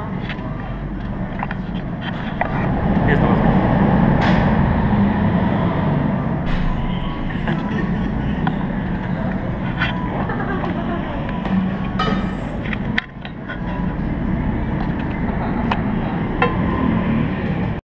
Wow.